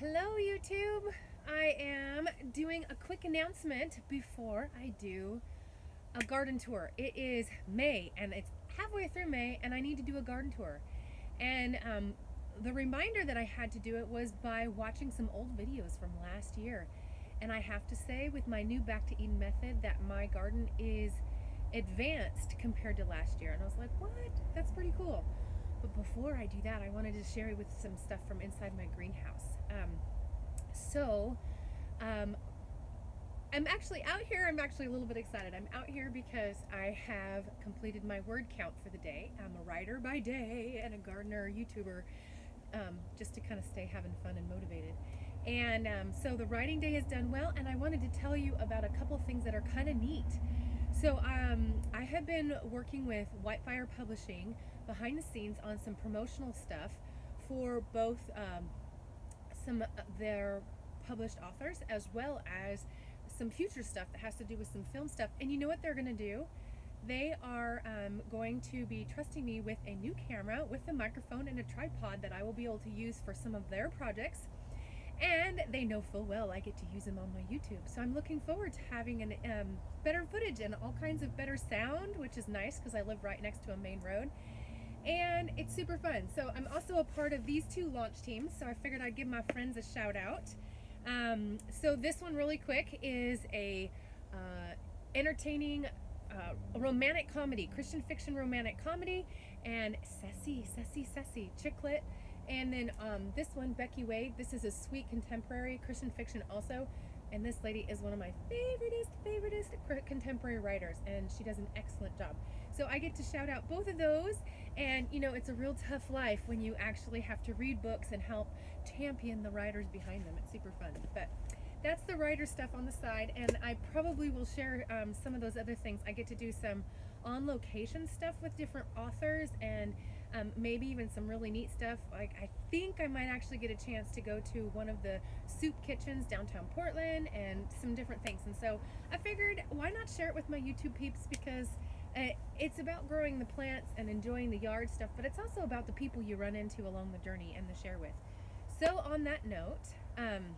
Hello YouTube! I am doing a quick announcement before I do a garden tour. It is May and it's halfway through May and I need to do a garden tour. And um, the reminder that I had to do it was by watching some old videos from last year. And I have to say with my new Back to Eden method that my garden is advanced compared to last year. And I was like, what? That's pretty cool. But before I do that, I wanted to share with some stuff from inside my greenhouse. Um, so, um, I'm actually out here. I'm actually a little bit excited. I'm out here because I have completed my word count for the day. I'm a writer by day and a gardener YouTuber um, just to kind of stay having fun and motivated. And um, so the writing day has done well, and I wanted to tell you about a couple things that are kind of neat. So um, I have been working with Whitefire Publishing behind the scenes on some promotional stuff for both um, some of their published authors as well as some future stuff that has to do with some film stuff. And you know what they're going to do? They are um, going to be trusting me with a new camera with a microphone and a tripod that I will be able to use for some of their projects. And they know full well I get to use them on my YouTube. So I'm looking forward to having an, um, better footage and all kinds of better sound, which is nice because I live right next to a main road and it's super fun. So I'm also a part of these two launch teams, so I figured I'd give my friends a shout out. Um, so this one really quick is a uh, entertaining uh, romantic comedy, Christian fiction romantic comedy, and sassy, sassy, sassy, chick lit. And then um, this one, Becky Wade, this is a sweet contemporary Christian fiction also. And this lady is one of my favoriteest, favoriteest contemporary writers, and she does an excellent job. So I get to shout out both of those. And you know, it's a real tough life when you actually have to read books and help champion the writers behind them. It's super fun. But that's the writer stuff on the side. And I probably will share um, some of those other things. I get to do some on location stuff with different authors and um, maybe even some really neat stuff. Like I think I might actually get a chance to go to one of the soup kitchens downtown Portland and some different things. And so I figured why not share it with my YouTube peeps because it's about growing the plants and enjoying the yard stuff, but it's also about the people you run into along the journey and the share with. So on that note, um,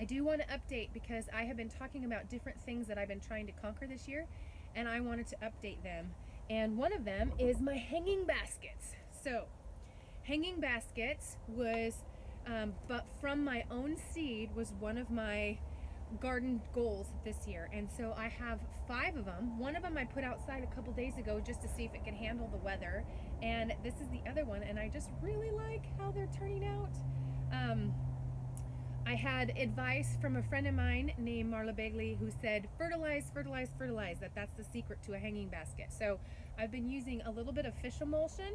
I do want to update because I have been talking about different things that I've been trying to conquer this year, and I wanted to update them. And one of them is my hanging baskets. So, hanging baskets was, um, but from my own seed was one of my garden goals this year. And so I have five of them one of them I put outside a couple days ago just to see if it can handle the weather. And this is the other one and I just really like how they're turning out. Um, I had advice from a friend of mine named Marla Begley who said fertilize fertilize fertilize that that's the secret to a hanging basket. So I've been using a little bit of fish emulsion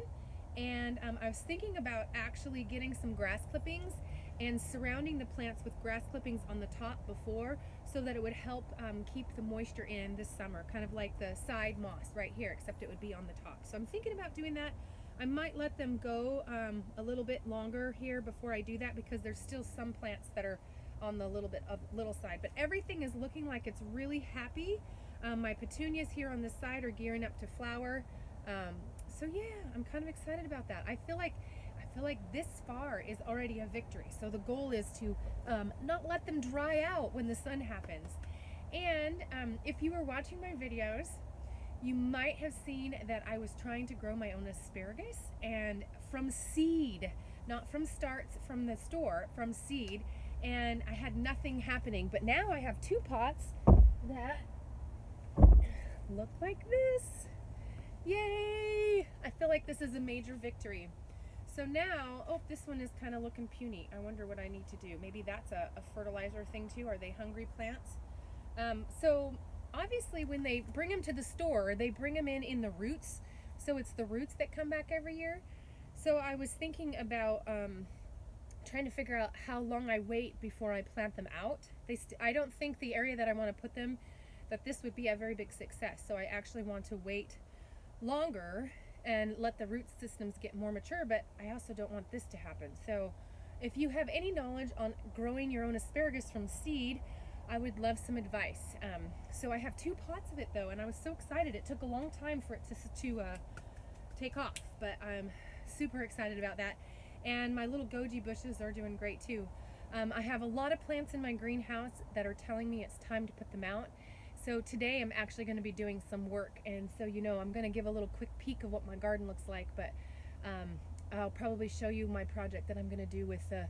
and um, I was thinking about actually getting some grass clippings and surrounding the plants with grass clippings on the top before so that it would help um, keep the moisture in this summer, kind of like the side moss right here, except it would be on the top. So I'm thinking about doing that. I might let them go um, a little bit longer here before I do that because there's still some plants that are on the little bit of little side, but everything is looking like it's really happy. Um, my petunias here on this side are gearing up to flower. Um, so yeah, I'm kind of excited about that. I feel like feel like this far is already a victory. So the goal is to um, not let them dry out when the sun happens. And um, if you were watching my videos, you might have seen that I was trying to grow my own asparagus and from seed, not from starts from the store, from seed. And I had nothing happening. But now I have two pots that look like this. Yay! I feel like this is a major victory. So now, oh, this one is kind of looking puny. I wonder what I need to do. Maybe that's a, a fertilizer thing too. Are they hungry plants? Um, so obviously when they bring them to the store, they bring them in in the roots. So it's the roots that come back every year. So I was thinking about um, trying to figure out how long I wait before I plant them out. They I don't think the area that I want to put them, that this would be a very big success. So I actually want to wait longer and let the root systems get more mature, but I also don't want this to happen. So if you have any knowledge on growing your own asparagus from seed, I would love some advice. Um, so I have two pots of it though, and I was so excited. It took a long time for it to, to uh, take off, but I'm super excited about that. And my little goji bushes are doing great too. Um, I have a lot of plants in my greenhouse that are telling me it's time to put them out. So today I'm actually going to be doing some work and so you know I'm going to give a little quick peek of what my garden looks like but um, I'll probably show you my project that I'm going to do with the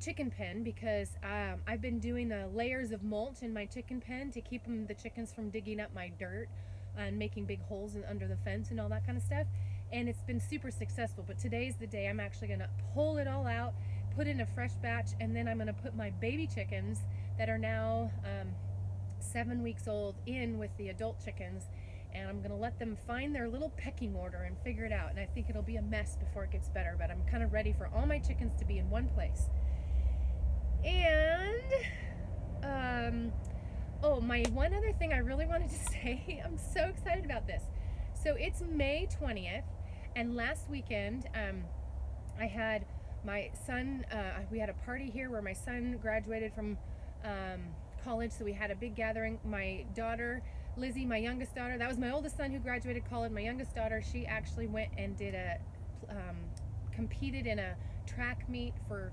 chicken pen because um, I've been doing uh, layers of mulch in my chicken pen to keep them, the chickens from digging up my dirt and making big holes in, under the fence and all that kind of stuff and it's been super successful but today's the day I'm actually going to pull it all out put in a fresh batch and then I'm going to put my baby chickens that are now um, seven weeks old in with the adult chickens and I'm gonna let them find their little pecking order and figure it out and I think it'll be a mess before it gets better but I'm kind of ready for all my chickens to be in one place. And um, oh my one other thing I really wanted to say I'm so excited about this. So it's May 20th and last weekend um, I had my son uh, we had a party here where my son graduated from um, college, so we had a big gathering. My daughter, Lizzie, my youngest daughter, that was my oldest son who graduated college. My youngest daughter, she actually went and did a, um, competed in a track meet for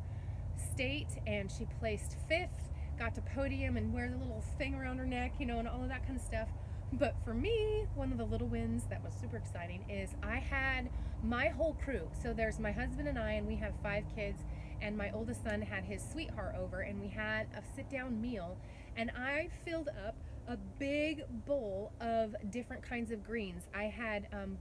state, and she placed fifth, got to podium and wear the little thing around her neck, you know, and all of that kind of stuff. But for me, one of the little wins that was super exciting is I had my whole crew. So there's my husband and I, and we have five kids and my oldest son had his sweetheart over and we had a sit down meal and I filled up a big bowl of different kinds of greens. I had um,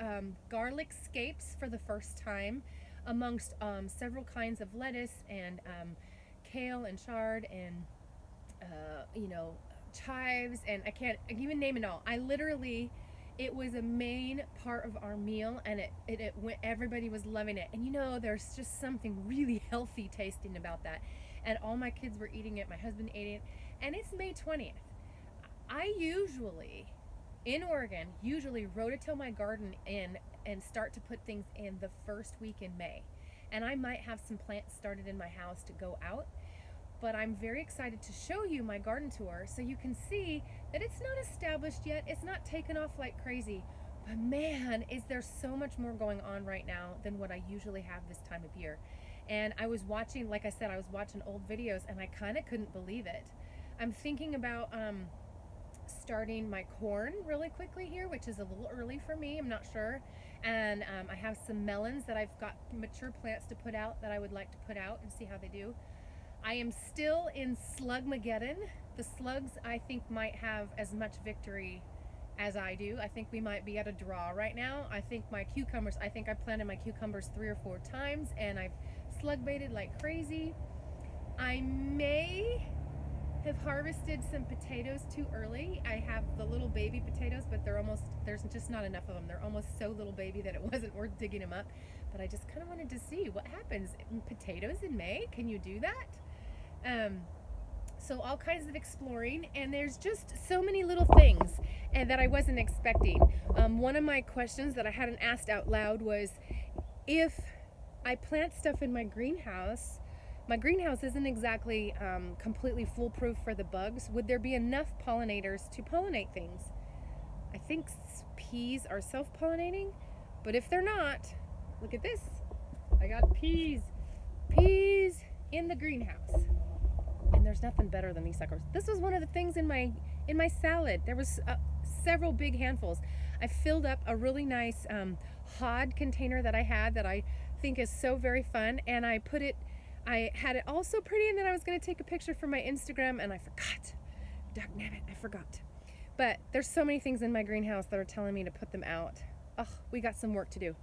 um, garlic scapes for the first time amongst um, several kinds of lettuce and um, kale and chard and uh, you know chives and I can't even name it all. I literally it was a main part of our meal and it, it, it went everybody was loving it and you know there's just something really healthy tasting about that and all my kids were eating it my husband ate it and it's may 20th i usually in oregon usually rototill my garden in and start to put things in the first week in may and i might have some plants started in my house to go out but I'm very excited to show you my garden tour so you can see that it's not established yet. It's not taken off like crazy. But man, is there so much more going on right now than what I usually have this time of year. And I was watching, like I said, I was watching old videos and I kind of couldn't believe it. I'm thinking about um, starting my corn really quickly here, which is a little early for me. I'm not sure. And um, I have some melons that I've got mature plants to put out that I would like to put out and see how they do. I am still in Slugmageddon. The slugs, I think, might have as much victory as I do. I think we might be at a draw right now. I think my cucumbers, I think I planted my cucumbers three or four times and I've slug baited like crazy. I may have harvested some potatoes too early. I have the little baby potatoes, but they're almost, there's just not enough of them. They're almost so little baby that it wasn't worth digging them up. But I just kind of wanted to see what happens. Potatoes in May, can you do that? Um, so all kinds of exploring and there's just so many little things and that I wasn't expecting. Um, one of my questions that I hadn't asked out loud was if I plant stuff in my greenhouse, my greenhouse isn't exactly um, completely foolproof for the bugs. Would there be enough pollinators to pollinate things? I think peas are self-pollinating, but if they're not, look at this. I got peas, peas in the greenhouse and there's nothing better than these suckers. This was one of the things in my in my salad. There was uh, several big handfuls. I filled up a really nice um, hod container that I had that I think is so very fun, and I put it. I had it all so pretty, and then I was going to take a picture for my Instagram, and I forgot. Nabbit, I forgot. But there's so many things in my greenhouse that are telling me to put them out. Oh, we got some work to do.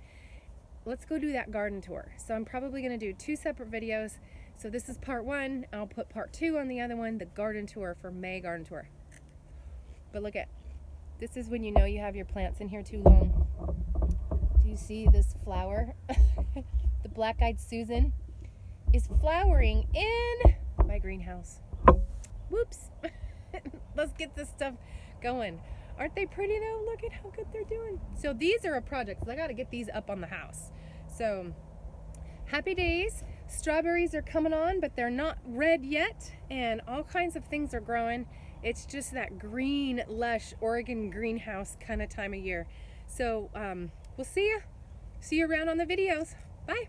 Let's go do that garden tour. So I'm probably going to do two separate videos so this is part one. I'll put part two on the other one, the garden tour for May garden tour. But look at, this is when you know you have your plants in here too long. Do you see this flower? the black-eyed Susan is flowering in my greenhouse. Whoops. Let's get this stuff going. Aren't they pretty though? Look at how good they're doing. So these are a project. So I got to get these up on the house. So happy days. Strawberries are coming on, but they're not red yet, and all kinds of things are growing. It's just that green, lush Oregon greenhouse kind of time of year. So um, we'll see you. See you around on the videos. Bye.